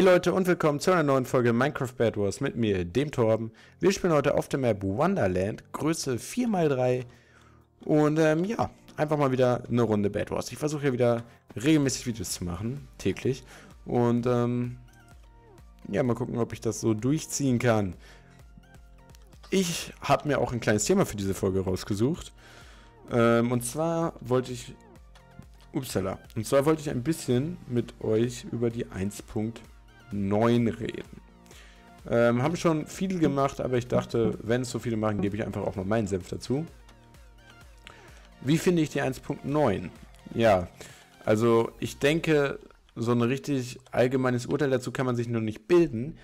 Hey Leute und willkommen zu einer neuen Folge Minecraft Bad Wars mit mir, dem Torben. Wir spielen heute auf der Map Wonderland, Größe 4x3 und ähm, ja, einfach mal wieder eine Runde Bad Wars. Ich versuche ja wieder regelmäßig Videos zu machen, täglich und ähm, ja, mal gucken, ob ich das so durchziehen kann. Ich habe mir auch ein kleines Thema für diese Folge rausgesucht ähm, und zwar wollte ich Upsala. Und zwar wollte ich ein bisschen mit euch über die 1.0 9 reden. Ähm, haben schon viele gemacht, aber ich dachte, wenn es so viele machen, gebe ich einfach auch mal meinen Senf dazu. Wie finde ich die 1.9? Ja, also ich denke, so ein richtig allgemeines Urteil dazu kann man sich noch nicht bilden.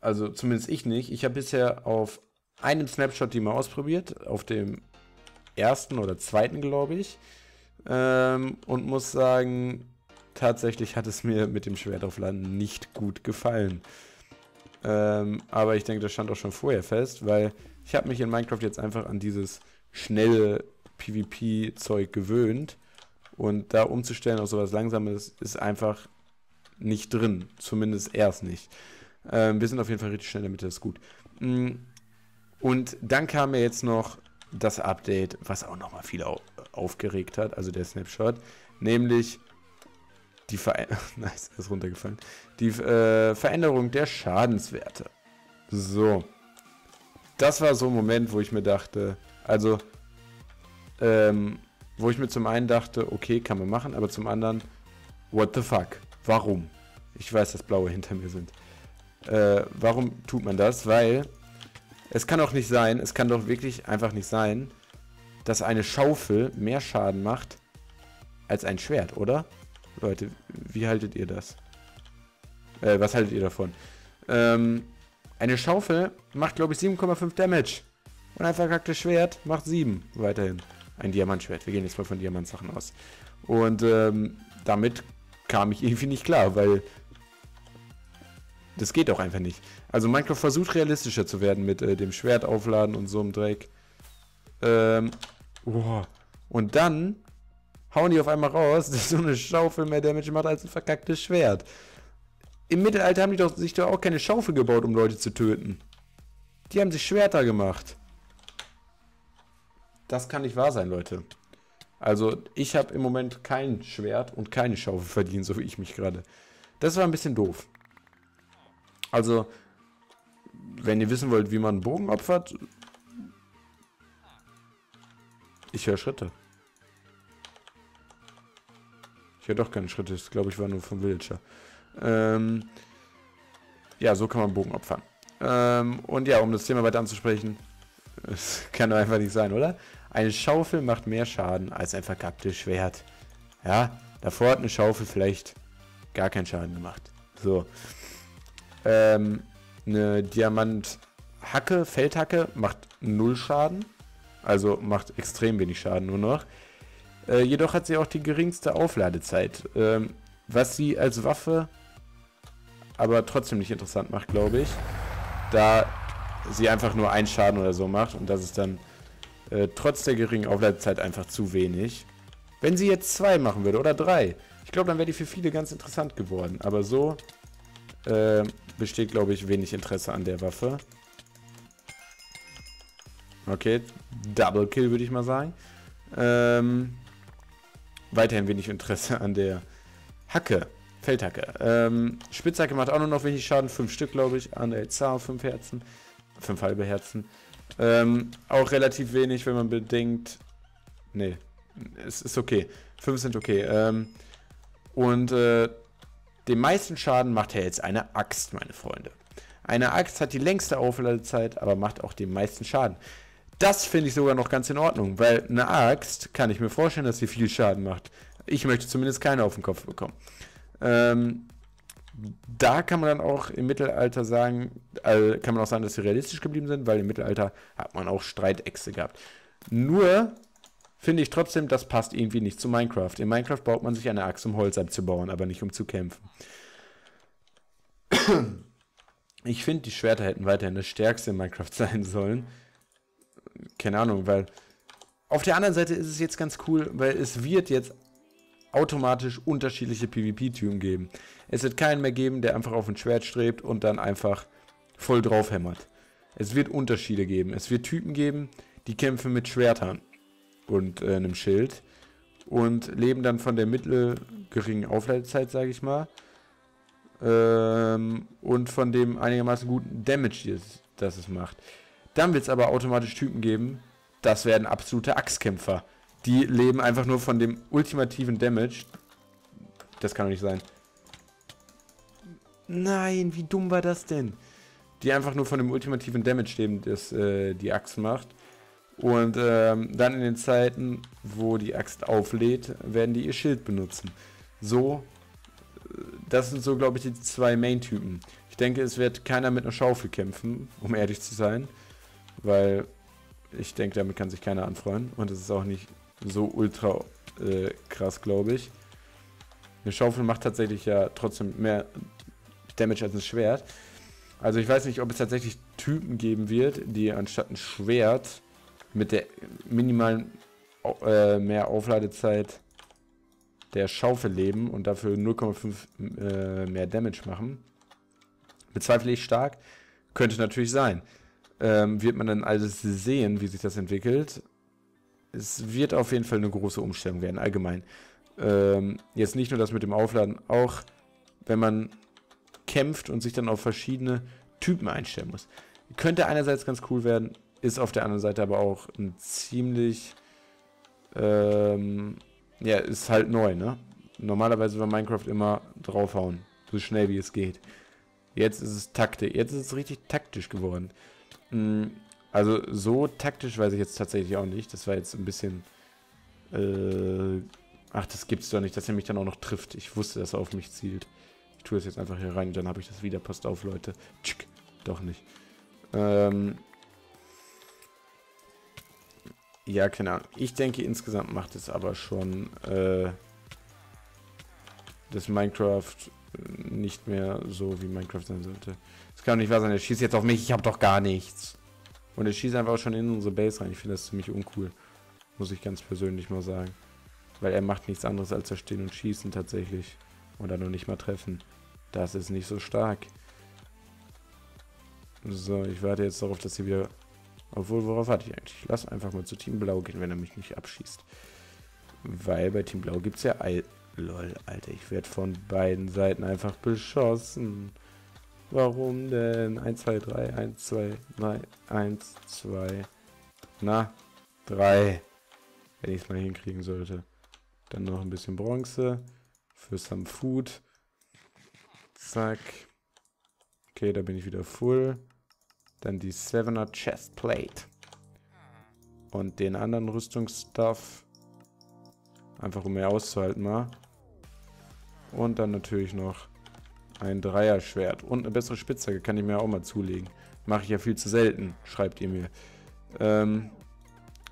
Also zumindest ich nicht. Ich habe bisher auf einem Snapshot die mal ausprobiert, auf dem ersten oder zweiten, glaube ich. Ähm, und muss sagen, tatsächlich hat es mir mit dem Schwertaufladen nicht gut gefallen. Ähm, aber ich denke, das stand auch schon vorher fest, weil ich habe mich in Minecraft jetzt einfach an dieses schnelle PvP-Zeug gewöhnt. Und da umzustellen auf sowas Langsames ist einfach nicht drin. Zumindest erst nicht. Ähm, wir sind auf jeden Fall richtig schnell damit, das ist gut. Mm, und dann kam mir jetzt noch das Update, was auch nochmal viel aufgeregt hat, also der Snapshot, nämlich die Ver nice, ist runtergefallen. Die äh, Veränderung der Schadenswerte. So. Das war so ein Moment, wo ich mir dachte, also, ähm, wo ich mir zum einen dachte, okay, kann man machen, aber zum anderen, what the fuck? Warum? Ich weiß, dass blaue hinter mir sind. Äh, warum tut man das? Weil es kann doch nicht sein, es kann doch wirklich einfach nicht sein, dass eine Schaufel mehr Schaden macht als ein Schwert, oder? Leute, wie haltet ihr das? Äh, was haltet ihr davon? Ähm, eine Schaufel macht, glaube ich, 7,5 Damage. Und ein verkacktes Schwert macht 7 weiterhin. Ein Diamantschwert. Wir gehen jetzt mal von Diamantsachen aus. Und ähm, damit kam ich irgendwie nicht klar, weil das geht auch einfach nicht. Also Minecraft versucht realistischer zu werden mit äh, dem Schwert aufladen und so einem Dreck. Ähm, oh. Und dann hauen die auf einmal raus, dass so eine Schaufel mehr Damage macht als ein verkacktes Schwert. Im Mittelalter haben die doch, sich doch auch keine Schaufel gebaut, um Leute zu töten. Die haben sich Schwerter gemacht. Das kann nicht wahr sein, Leute. Also, ich habe im Moment kein Schwert und keine Schaufel verdient, so wie ich mich gerade. Das war ein bisschen doof. Also, wenn ihr wissen wollt, wie man einen Bogen opfert, ich höre Schritte. Ich höre doch keine Schritte, das glaube ich war nur vom Villager. Ähm, ja, so kann man Bogen opfern. Ähm, und ja, um das Thema weiter anzusprechen, es kann doch einfach nicht sein, oder? Eine Schaufel macht mehr Schaden als ein verkapptes Schwert. Ja, davor hat eine Schaufel vielleicht gar keinen Schaden gemacht. So. Ähm, eine Diamanthacke, Feldhacke macht null Schaden. Also macht extrem wenig Schaden nur noch. Äh, jedoch hat sie auch die geringste Aufladezeit, ähm, was sie als Waffe aber trotzdem nicht interessant macht, glaube ich. Da sie einfach nur einen Schaden oder so macht und das ist dann äh, trotz der geringen Aufladezeit einfach zu wenig. Wenn sie jetzt zwei machen würde oder drei, ich glaube, dann wäre die für viele ganz interessant geworden. Aber so äh, besteht, glaube ich, wenig Interesse an der Waffe. Okay, Double Kill würde ich mal sagen. Ähm, weiterhin wenig Interesse an der Hacke. Feldhacke. Ähm, Spitzhacke macht auch nur noch wenig Schaden. Fünf Stück, glaube ich. An der Zar, fünf Herzen. Fünf halbe Herzen. Ähm, auch relativ wenig, wenn man bedenkt. Nee, es ist okay. Fünf sind okay. Ähm, und äh, den meisten Schaden macht er jetzt eine Axt, meine Freunde. Eine Axt hat die längste Aufladezeit, aber macht auch den meisten Schaden. Das finde ich sogar noch ganz in Ordnung, weil eine Axt kann ich mir vorstellen, dass sie viel Schaden macht. Ich möchte zumindest keine auf den Kopf bekommen. Ähm, da kann man dann auch im Mittelalter sagen, äh, kann man auch sagen, dass sie realistisch geblieben sind, weil im Mittelalter hat man auch Streitäxte gehabt. Nur finde ich trotzdem, das passt irgendwie nicht zu Minecraft. In Minecraft baut man sich eine Axt, um Holz abzubauen, aber nicht um zu kämpfen. Ich finde, die Schwerter hätten weiterhin das stärkste in Minecraft sein sollen keine Ahnung, weil auf der anderen Seite ist es jetzt ganz cool, weil es wird jetzt automatisch unterschiedliche PvP-Typen geben. Es wird keinen mehr geben, der einfach auf ein Schwert strebt und dann einfach voll drauf hämmert. Es wird Unterschiede geben. Es wird Typen geben, die kämpfen mit Schwertern und äh, einem Schild und leben dann von der mittelgeringen Aufladezeit, sage ich mal. Ähm, und von dem einigermaßen guten Damage, das es macht. Dann wird es aber automatisch Typen geben, das werden absolute Axtkämpfer. Die leben einfach nur von dem ultimativen Damage. Das kann doch nicht sein. Nein, wie dumm war das denn? Die einfach nur von dem ultimativen Damage leben, das äh, die Axt macht. Und ähm, dann in den Zeiten, wo die Axt auflädt, werden die ihr Schild benutzen. So, äh, das sind so, glaube ich, die zwei Main-Typen. Ich denke, es wird keiner mit einer Schaufel kämpfen, um ehrlich zu sein. Weil ich denke, damit kann sich keiner anfreuen. Und es ist auch nicht so ultra äh, krass, glaube ich. Eine Schaufel macht tatsächlich ja trotzdem mehr Damage als ein Schwert. Also ich weiß nicht, ob es tatsächlich Typen geben wird, die anstatt ein Schwert mit der minimalen äh, mehr Aufladezeit der Schaufel leben und dafür 0,5 äh, mehr Damage machen. Bezweifle ich stark. Könnte natürlich sein. Ähm, wird man dann alles sehen, wie sich das entwickelt. Es wird auf jeden Fall eine große Umstellung werden, allgemein. Ähm, jetzt nicht nur das mit dem Aufladen, auch wenn man kämpft und sich dann auf verschiedene Typen einstellen muss. Könnte einerseits ganz cool werden, ist auf der anderen Seite aber auch ein ziemlich, ähm, ja, ist halt neu, ne? Normalerweise war Minecraft immer draufhauen, so schnell wie es geht. Jetzt ist es taktisch, jetzt ist es richtig taktisch geworden. Hm, also so taktisch weiß ich jetzt tatsächlich auch nicht. Das war jetzt ein bisschen, äh, ach, das gibt's doch nicht, dass er mich dann auch noch trifft. Ich wusste, dass er auf mich zielt. Ich tue es jetzt einfach hier rein, dann habe ich das wieder. Passt auf, Leute. Tschick, doch nicht. Ähm, ja, keine Ahnung. Ich denke, insgesamt macht es aber schon äh, das Minecraft nicht mehr so, wie Minecraft sein sollte. Das kann doch nicht wahr sein. Er schießt jetzt auf mich. Ich habe doch gar nichts. Und er schießt einfach auch schon in unsere Base rein. Ich finde das ziemlich uncool. Muss ich ganz persönlich mal sagen. Weil er macht nichts anderes als da stehen und schießen tatsächlich. Oder nur nicht mal treffen. Das ist nicht so stark. So, ich warte jetzt darauf, dass sie wieder obwohl, worauf warte ich eigentlich? Lass einfach mal zu Team Blau gehen, wenn er mich nicht abschießt. Weil bei Team Blau gibt es ja... Lol, Alter, ich werde von beiden Seiten einfach beschossen. Warum denn? 1, 2, 3, 1, 2, 3, 1, 2. Na, 3. Wenn ich es mal hinkriegen sollte. Dann noch ein bisschen Bronze. Für some Food. Zack. Okay, da bin ich wieder full. Dann die 7er Chestplate. Und den anderen Rüstungsstuff. Einfach um mehr auszuhalten mal. Und dann natürlich noch ein Dreier-Schwert. Und eine bessere Spitzhacke kann ich mir auch mal zulegen. Mache ich ja viel zu selten, schreibt ihr mir. Ähm,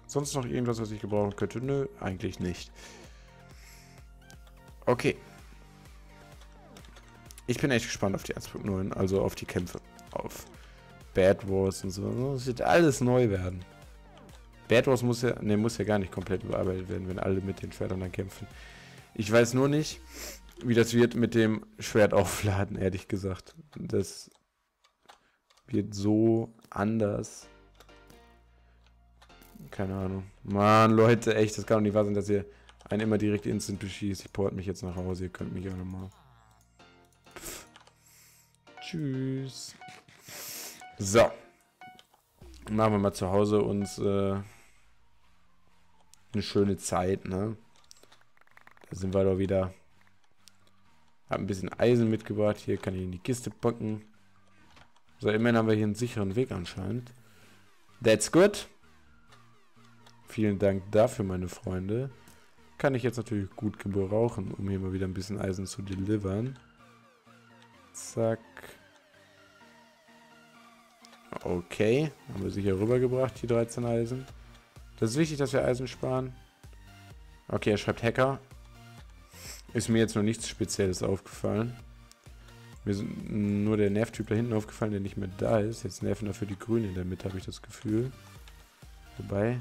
sonst noch irgendwas, was ich gebrauchen könnte? Nö, eigentlich nicht. Okay. Ich bin echt gespannt auf die 1.9, also auf die Kämpfe. Auf Bad Wars und so. Das wird alles neu werden. Bad Wars muss ja, ne, muss ja gar nicht komplett überarbeitet werden, wenn alle mit den Schwertern dann kämpfen. Ich weiß nur nicht, wie das wird mit dem Schwert aufladen, ehrlich gesagt. Das wird so anders. Keine Ahnung. Mann, Leute, echt, das kann doch nicht wahr sein, dass ihr einen immer direkt instant beschießt. Ich port mich jetzt nach Hause, ihr könnt mich alle mal. Pff. Tschüss. So. Machen wir mal zu Hause uns äh, eine schöne Zeit, ne? Da sind wir doch wieder. Hab ein bisschen Eisen mitgebracht. Hier kann ich in die Kiste packen. So, immerhin haben wir hier einen sicheren Weg anscheinend. That's good. Vielen Dank dafür, meine Freunde. Kann ich jetzt natürlich gut gebrauchen, um hier mal wieder ein bisschen Eisen zu delivern. Zack. Okay, haben wir sie hier rübergebracht, die 13 Eisen. Das ist wichtig, dass wir Eisen sparen. Okay, er schreibt Hacker. Ist mir jetzt noch nichts Spezielles aufgefallen. Mir ist nur der Nervtyp da hinten aufgefallen, der nicht mehr da ist. Jetzt nerven dafür die Grünen in der Mitte, habe ich das Gefühl. Wobei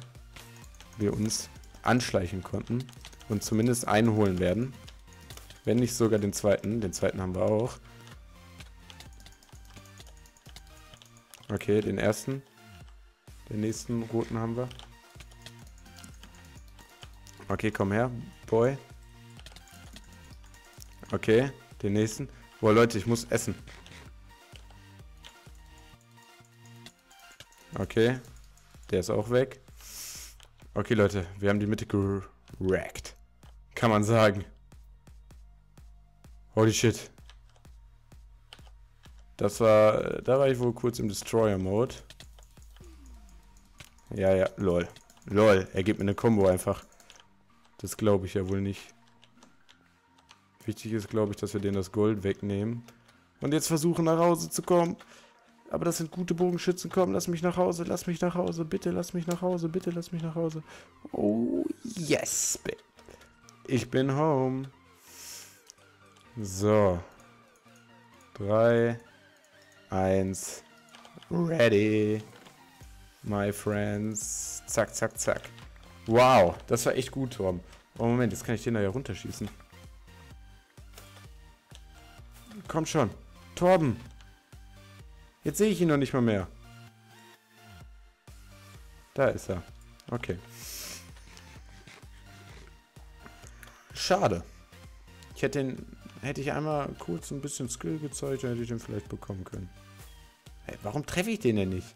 wir uns anschleichen konnten. Und zumindest einen holen werden. Wenn nicht sogar den zweiten. Den zweiten haben wir auch. Okay, den ersten. Den nächsten roten haben wir. Okay, komm her, Boy. Okay, den nächsten. Boah, Leute, ich muss essen. Okay, der ist auch weg. Okay, Leute, wir haben die Mitte gerackt. Kann man sagen. Holy shit. Das war, da war ich wohl kurz im Destroyer-Mode. Ja, ja, lol. Lol, er gibt mir eine Combo einfach. Das glaube ich ja wohl nicht. Wichtig ist, glaube ich, dass wir denen das Gold wegnehmen. Und jetzt versuchen, nach Hause zu kommen. Aber das sind gute Bogenschützen. Komm, lass mich nach Hause, lass mich nach Hause. Bitte lass mich nach Hause, bitte lass mich nach Hause. Oh, yes. Ich bin home. So. Drei, eins, ready. My friends. Zack, zack, zack. Wow, das war echt gut, Tom. Oh, Moment, jetzt kann ich den da ja runterschießen. Komm schon. Torben. Jetzt sehe ich ihn noch nicht mal mehr. Da ist er. Okay. Schade. Ich hätte den, hätte ich einmal kurz ein bisschen Skill gezeigt, hätte ich den vielleicht bekommen können. Hey, warum treffe ich den denn nicht?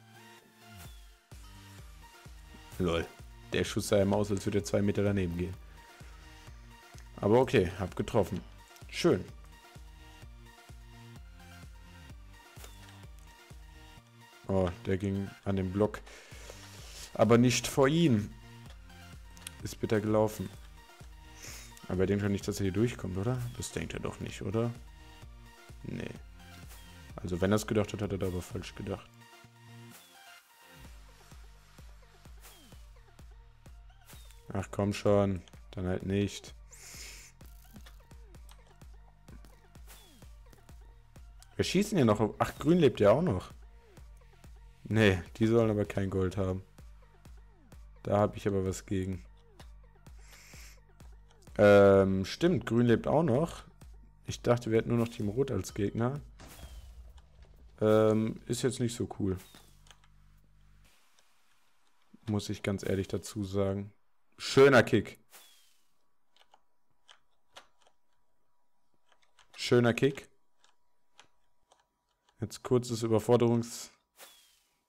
Lol. Der Schuss sah immer aus, als würde er zwei Meter daneben gehen. Aber okay, hab getroffen. Schön. Oh, der ging an den Block. Aber nicht vor ihm. Ist bitter gelaufen. Aber er denkt doch nicht, dass er hier durchkommt, oder? Das denkt er doch nicht, oder? Nee. Also wenn er es gedacht hat, hat er da aber falsch gedacht. Ach komm schon. Dann halt nicht. Wir schießen hier noch. Ach, Grün lebt ja auch noch. Nee, die sollen aber kein Gold haben. Da habe ich aber was gegen. Ähm, stimmt, Grün lebt auch noch. Ich dachte, wir hätten nur noch Team Rot als Gegner. Ähm, ist jetzt nicht so cool. Muss ich ganz ehrlich dazu sagen. Schöner Kick. Schöner Kick. Jetzt kurzes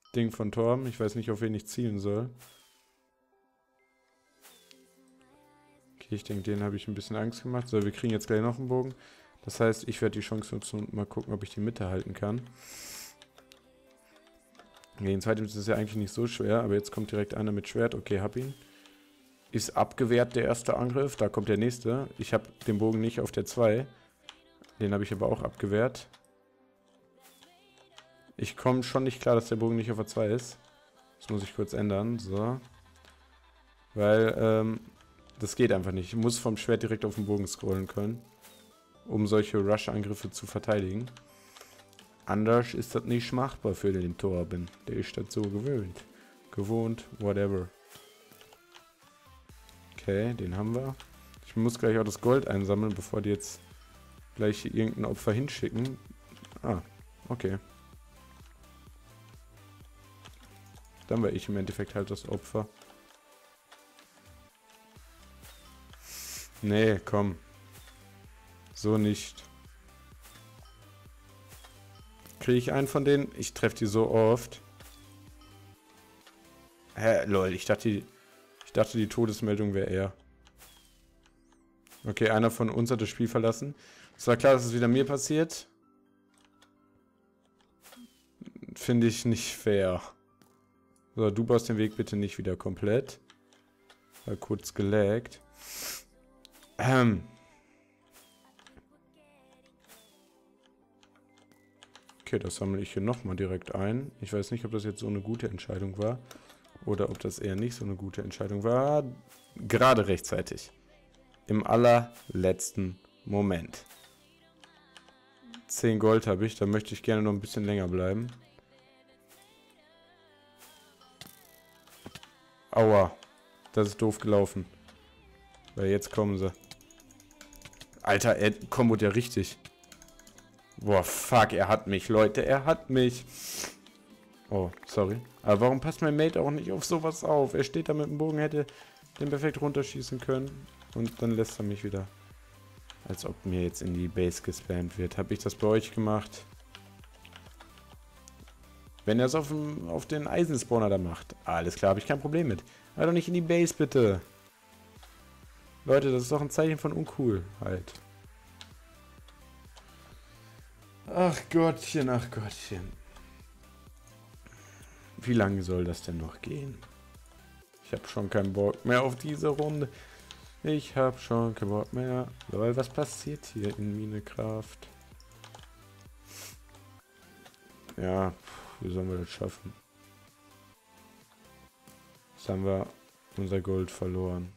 Überforderungsding von Torm. Ich weiß nicht, auf wen ich zielen soll. Okay, ich denke, den habe ich ein bisschen Angst gemacht. So, wir kriegen jetzt gleich noch einen Bogen. Das heißt, ich werde die Chance nutzen und mal gucken, ob ich die Mitte halten kann. Okay, in zweitem ist es ja eigentlich nicht so schwer, aber jetzt kommt direkt einer mit Schwert. Okay, hab ihn. Ist abgewehrt der erste Angriff. Da kommt der nächste. Ich habe den Bogen nicht auf der 2. Den habe ich aber auch abgewehrt. Ich komme schon nicht klar, dass der Bogen nicht auf der 2 ist. Das muss ich kurz ändern. So. Weil, ähm, das geht einfach nicht. Ich muss vom Schwert direkt auf den Bogen scrollen können. Um solche Rush-Angriffe zu verteidigen. Anders ist das nicht machbar für den Torben. Der ist das so gewöhnt. Gewohnt, whatever. Okay, den haben wir. Ich muss gleich auch das Gold einsammeln, bevor die jetzt gleich irgendein Opfer hinschicken. Ah, okay. Dann wäre ich im Endeffekt halt das Opfer. Nee, komm. So nicht. Kriege ich einen von denen? Ich treffe die so oft. Hä, lol, ich dachte, die, ich dachte, die Todesmeldung wäre er. Okay, einer von uns hat das Spiel verlassen. Es war klar, dass es wieder mir passiert. Finde ich nicht fair. So, du baust den Weg bitte nicht wieder komplett. War kurz gelaggt. Ähm. Okay, das sammle ich hier nochmal direkt ein. Ich weiß nicht, ob das jetzt so eine gute Entscheidung war. Oder ob das eher nicht so eine gute Entscheidung war. Gerade rechtzeitig. Im allerletzten Moment. 10 Gold habe ich. Da möchte ich gerne noch ein bisschen länger bleiben. Aua. Das ist doof gelaufen. Weil jetzt kommen sie. Alter, er kombot ja richtig. Boah, fuck, er hat mich, Leute, er hat mich. Oh, sorry. Aber warum passt mein Mate auch nicht auf sowas auf? Er steht da mit dem Bogen, hätte den perfekt runterschießen können. Und dann lässt er mich wieder. Als ob mir jetzt in die Base gespammt wird. Habe ich das bei euch gemacht? Wenn er es auf, auf den Eisenspawner da macht. Alles klar, habe ich kein Problem mit. Aber doch nicht in die Base, bitte. Leute, das ist doch ein Zeichen von uncool, halt. Ach Gottchen, ach Gottchen. Wie lange soll das denn noch gehen? Ich habe schon keinen Bock mehr auf diese Runde. Ich habe schon keinen Bock mehr. Lol, was passiert hier in Minecraft? Ja, wie sollen wir das schaffen? Jetzt haben wir unser Gold verloren.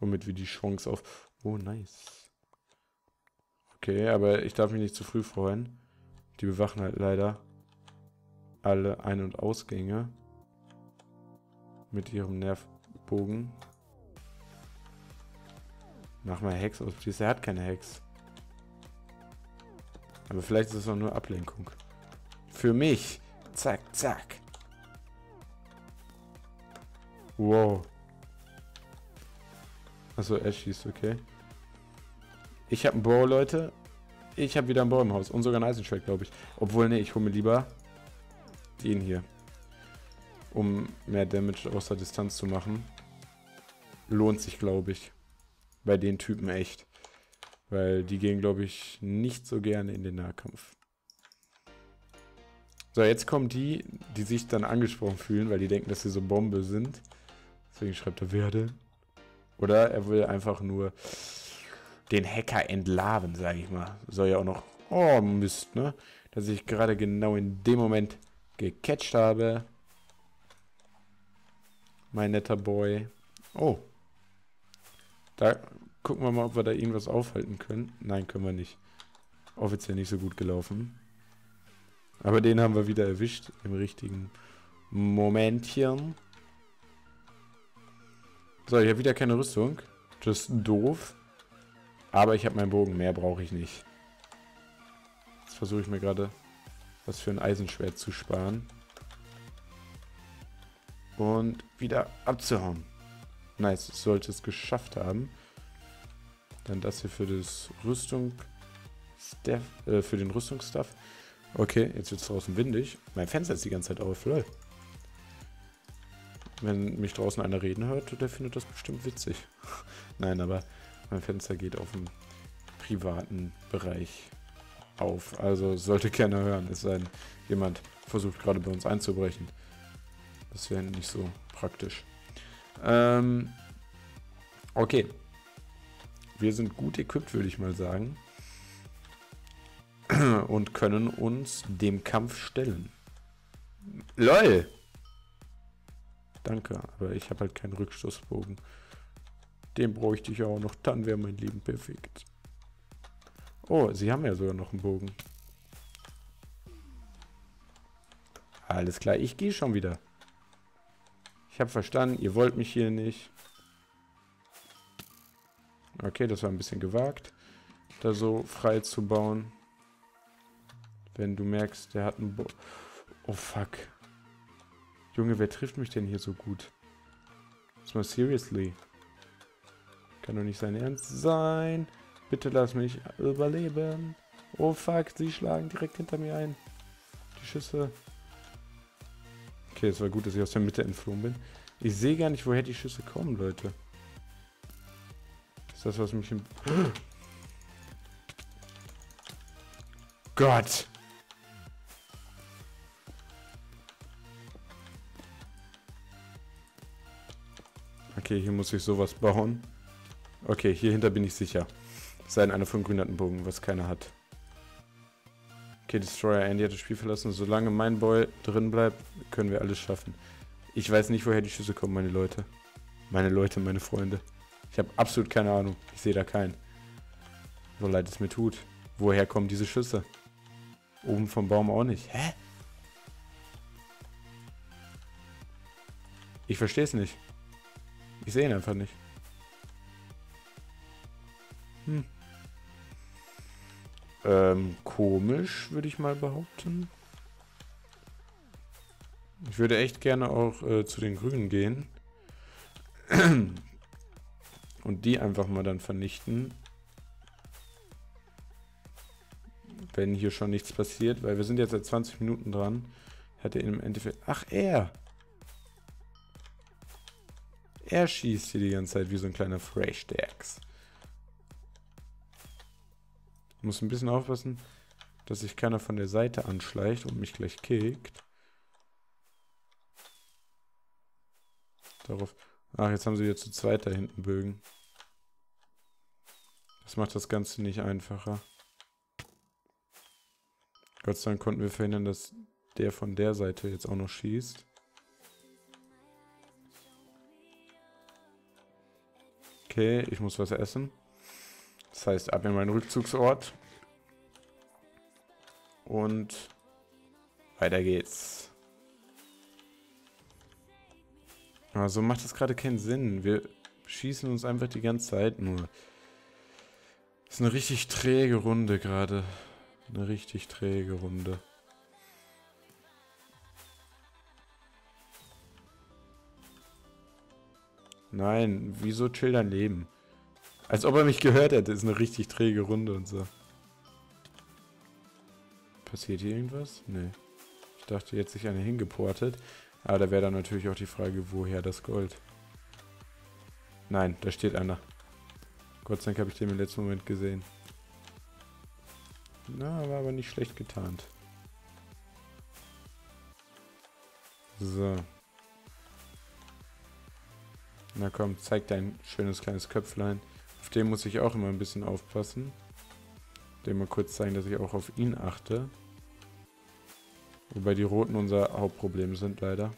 Womit wir die Chance auf... Oh, nice. Okay, aber ich darf mich nicht zu früh freuen. Die bewachen halt leider alle Ein- und Ausgänge mit ihrem Nervbogen. Mach mal Hex aus. Er hat keine Hex. Aber vielleicht ist es auch nur Ablenkung. Für mich. Zack, zack. Wow. Achso, er schießt, okay. Ich habe einen Bow, Leute. Ich habe wieder einen Bow im Haus. Und sogar ein Eisenschwert, glaube ich. Obwohl, nee, ich hole mir lieber den hier. Um mehr Damage aus der Distanz zu machen. Lohnt sich, glaube ich. Bei den Typen echt. Weil die gehen, glaube ich, nicht so gerne in den Nahkampf. So, jetzt kommen die, die sich dann angesprochen fühlen, weil die denken, dass sie so Bombe sind. Deswegen schreibt er werde. Oder er will einfach nur den Hacker entlarven, sage ich mal. Soll ja auch noch... Oh, Mist, ne? Dass ich gerade genau in dem Moment gecatcht habe. Mein netter Boy. Oh. Da gucken wir mal, ob wir da irgendwas aufhalten können. Nein, können wir nicht. Offiziell nicht so gut gelaufen. Aber den haben wir wieder erwischt. Im richtigen Momentchen. So, ich habe wieder keine Rüstung. Das ist doof. Aber ich habe meinen Bogen. Mehr brauche ich nicht. Jetzt versuche ich mir gerade was für ein Eisenschwert zu sparen. Und wieder abzuhauen. Nice, sollte es geschafft haben. Dann das hier für das Rüstung... Äh, für den Rüstungsstuff. Okay, jetzt wird es draußen windig. Mein Fenster ist die ganze Zeit auf, lol. Wenn mich draußen einer reden hört, der findet das bestimmt witzig. Nein, aber mein Fenster geht auf dem privaten Bereich auf. Also sollte keiner hören, es sei denn, jemand versucht gerade bei uns einzubrechen. Das wäre nicht so praktisch. Ähm, okay. Wir sind gut equipped, würde ich mal sagen. Und können uns dem Kampf stellen. LOL! Danke, aber ich habe halt keinen Rückstoßbogen. Den bräuchte ich auch noch, dann wäre mein Leben perfekt. Oh, sie haben ja sogar noch einen Bogen. Alles klar, ich gehe schon wieder. Ich habe verstanden, ihr wollt mich hier nicht. Okay, das war ein bisschen gewagt, da so frei zu bauen. Wenn du merkst, der hat einen Bo Oh, fuck. Junge, wer trifft mich denn hier so gut? Jetzt mal seriously. Kann doch nicht sein Ernst sein. Bitte lass mich überleben. Oh fuck, sie schlagen direkt hinter mir ein. Die Schüsse. Okay, es war gut, dass ich aus der Mitte entflohen bin. Ich sehe gar nicht, woher die Schüsse kommen, Leute. Ist das, was mich im... Gott! Okay, hier muss ich sowas bauen. Okay, hier hinter bin ich sicher. Sei denn einer von grün hat Bogen, was keiner hat. Okay, Destroyer Andy hat das Spiel verlassen. Solange mein Boy drin bleibt, können wir alles schaffen. Ich weiß nicht, woher die Schüsse kommen, meine Leute. Meine Leute, meine Freunde. Ich habe absolut keine Ahnung. Ich sehe da keinen. So leid es mir tut. Woher kommen diese Schüsse? Oben vom Baum auch nicht. Hä? Ich verstehe es nicht. Ich sehe ihn einfach nicht. Hm. Ähm, komisch, würde ich mal behaupten. Ich würde echt gerne auch äh, zu den Grünen gehen. Und die einfach mal dann vernichten. Wenn hier schon nichts passiert, weil wir sind jetzt seit 20 Minuten dran. Hat er im Endeffekt... Ach, er! Er schießt hier die ganze Zeit wie so ein kleiner Fresh-Dax. Muss ein bisschen aufpassen, dass sich keiner von der Seite anschleicht und mich gleich kickt. Darauf. Ach, jetzt haben sie wieder zu zweit da hinten Bögen. Das macht das Ganze nicht einfacher. Gott sei Dank konnten wir verhindern, dass der von der Seite jetzt auch noch schießt. Okay, ich muss was essen. Das heißt, ab in meinen Rückzugsort. Und weiter geht's. Also macht das gerade keinen Sinn. Wir schießen uns einfach die ganze Zeit nur. Das ist eine richtig träge Runde gerade. Eine richtig träge Runde. Nein, wieso chill dein Leben? Als ob er mich gehört hätte, ist eine richtig träge Runde und so. Passiert hier irgendwas? Nee. Ich dachte, jetzt sich eine hingeportet. Aber da wäre dann natürlich auch die Frage, woher das Gold. Nein, da steht einer. Gott sei Dank habe ich den im letzten Moment gesehen. Na, war aber nicht schlecht getarnt. So. Na komm, zeig dein schönes kleines Köpflein. Auf den muss ich auch immer ein bisschen aufpassen. Dem mal kurz zeigen, dass ich auch auf ihn achte. Wobei die Roten unser Hauptproblem sind, leider.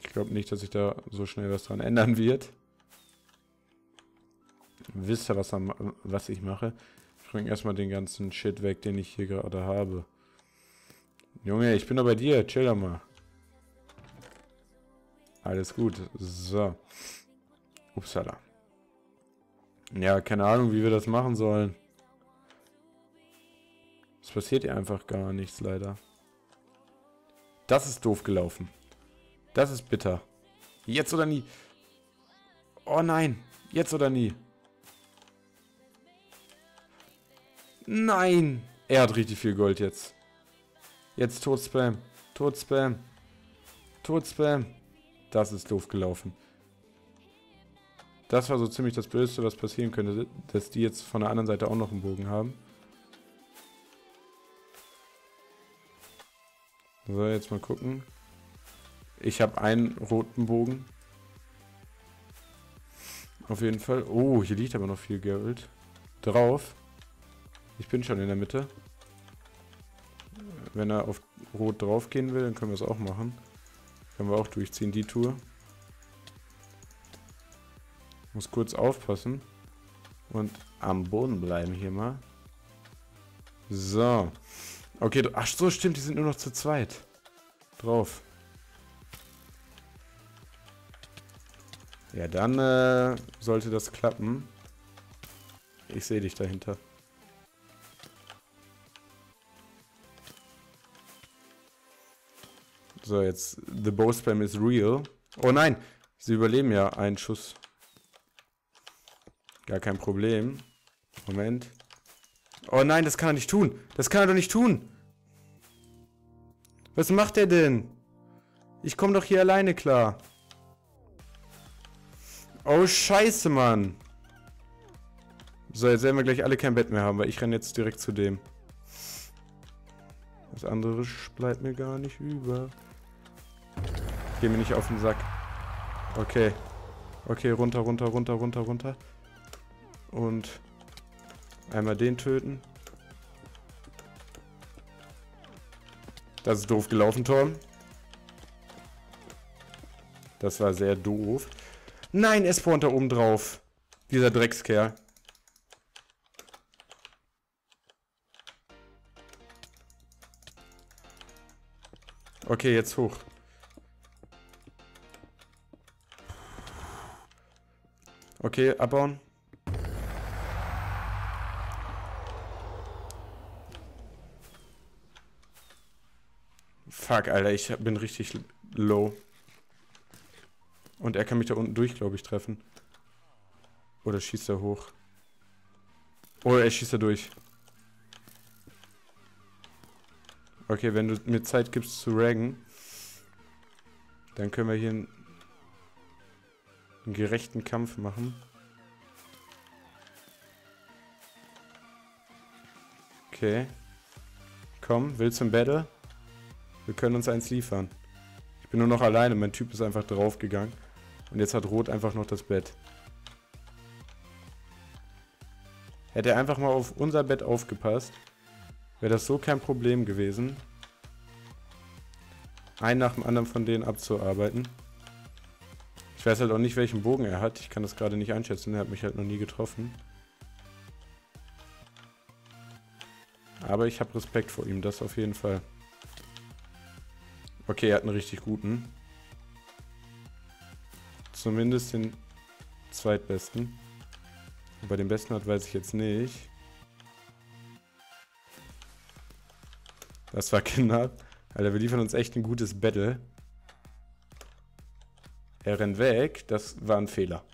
Ich glaube nicht, dass sich da so schnell was dran ändern wird. Wisst ihr, was, was ich mache? Ich bringe erstmal den ganzen Shit weg, den ich hier gerade habe. Junge, ich bin doch bei dir. Chill doch mal. Alles gut. So. Upsala. Ja, keine Ahnung, wie wir das machen sollen. Es passiert hier einfach gar nichts, leider. Das ist doof gelaufen. Das ist bitter. Jetzt oder nie. Oh nein. Jetzt oder nie. Nein. Er hat richtig viel Gold jetzt. Jetzt Todspam. Todspam. Todspam. Das ist doof gelaufen. Das war so ziemlich das Blödste, was passieren könnte, dass die jetzt von der anderen Seite auch noch einen Bogen haben. So, jetzt mal gucken. Ich habe einen roten Bogen. Auf jeden Fall. Oh, hier liegt aber noch viel Geld. Drauf. Ich bin schon in der Mitte. Wenn er auf Rot drauf gehen will, dann können wir es auch machen. Können wir auch durchziehen, die Tour. Muss kurz aufpassen. Und am Boden bleiben hier mal. So. Okay, ach so, stimmt, die sind nur noch zu zweit. Drauf. Ja, dann äh, sollte das klappen. Ich sehe dich dahinter. So, jetzt The Bow Spam is real. Oh nein, sie überleben ja einen Schuss. Gar kein Problem. Moment. Oh nein, das kann er nicht tun. Das kann er doch nicht tun. Was macht er denn? Ich komme doch hier alleine klar. Oh, scheiße, Mann. So, jetzt werden wir gleich alle kein Bett mehr haben, weil ich renne jetzt direkt zu dem. Das andere bleibt mir gar nicht über. Geh mir nicht auf den Sack. Okay. Okay, runter, runter, runter, runter, runter. Und einmal den töten. Das ist doof gelaufen, Tom. Das war sehr doof. Nein, es spawnt da oben drauf. Dieser Dreckskerl. Okay, jetzt hoch. Okay, abbauen. Fuck, Alter, ich bin richtig low. Und er kann mich da unten durch, glaube ich, treffen. Oder schießt er hoch? Oh, er schießt da durch. Okay, wenn du mir Zeit gibst zu raggen, dann können wir hier einen, einen gerechten Kampf machen. Okay. Komm, willst du ein Battle? Wir können uns eins liefern. Ich bin nur noch alleine, mein Typ ist einfach draufgegangen. Und jetzt hat Rot einfach noch das Bett. Hätte er einfach mal auf unser Bett aufgepasst, wäre das so kein Problem gewesen, einen nach dem anderen von denen abzuarbeiten. Ich weiß halt auch nicht, welchen Bogen er hat. Ich kann das gerade nicht einschätzen. Er hat mich halt noch nie getroffen. Aber ich habe Respekt vor ihm, das auf jeden Fall. Okay, er hat einen richtig guten. Zumindest den zweitbesten. Bei den besten hat, weiß ich jetzt nicht. Das war knapp. Alter, wir liefern uns echt ein gutes Battle. Er rennt weg. Das war ein Fehler.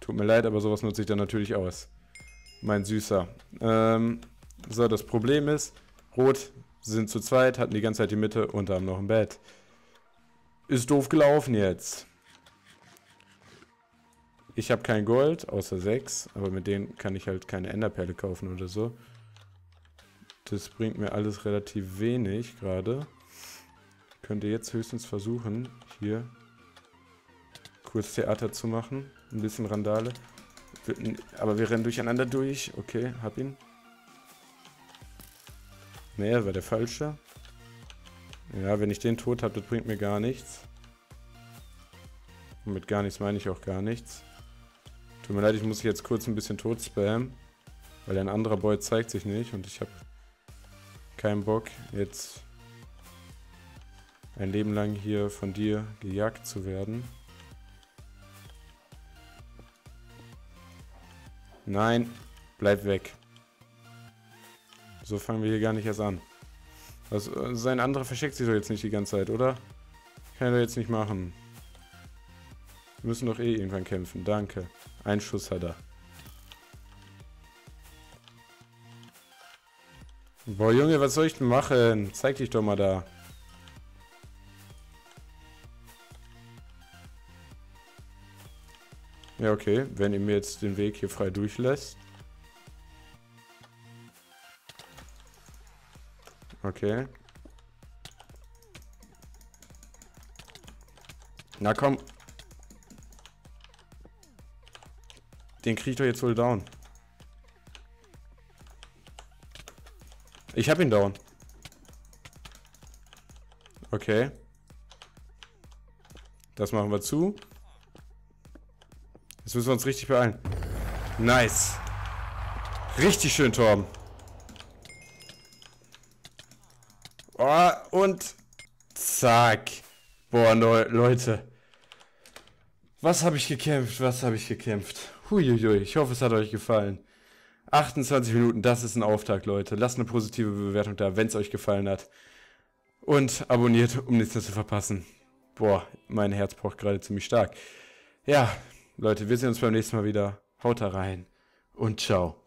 Tut mir leid, aber sowas nutze ich dann natürlich aus. Mein Süßer. Ähm, so, das Problem ist, Rot sind zu zweit, hatten die ganze Zeit die Mitte und haben noch ein Bett. Ist doof gelaufen jetzt. Ich habe kein Gold, außer 6, aber mit denen kann ich halt keine Enderperle kaufen oder so. Das bringt mir alles relativ wenig gerade. Könnte jetzt höchstens versuchen, hier kurz Theater zu machen. Ein bisschen Randale. Aber wir rennen durcheinander durch. Okay, hab ihn. Nee, war der falsche. Ja, wenn ich den tot habe, das bringt mir gar nichts. Und mit gar nichts meine ich auch gar nichts. Tut mir leid, ich muss jetzt kurz ein bisschen tot spammen. Weil ein anderer Boy zeigt sich nicht und ich habe keinen Bock, jetzt ein Leben lang hier von dir gejagt zu werden. Nein, bleib weg. So fangen wir hier gar nicht erst an. Was, sein anderer versteckt sich doch jetzt nicht die ganze Zeit, oder? Kann er doch jetzt nicht machen. Wir müssen doch eh irgendwann kämpfen. Danke. Ein Schuss hat er. Boah, Junge, was soll ich denn machen? Zeig dich doch mal da. Ja, okay. Wenn ihr mir jetzt den Weg hier frei durchlässt. Okay. Na komm, Den krieg ich doch jetzt wohl down. Ich hab ihn down. Okay. Das machen wir zu. Jetzt müssen wir uns richtig beeilen. Nice. Richtig schön, Torben. Oh, und zack. Boah, Leute. Was habe ich gekämpft? Was habe ich gekämpft? Huiuiui, ich hoffe, es hat euch gefallen. 28 Minuten, das ist ein Auftakt, Leute. Lasst eine positive Bewertung da, wenn es euch gefallen hat. Und abonniert, um nichts mehr zu verpassen. Boah, mein Herz pocht gerade ziemlich stark. Ja, Leute, wir sehen uns beim nächsten Mal wieder. Haut da rein und ciao.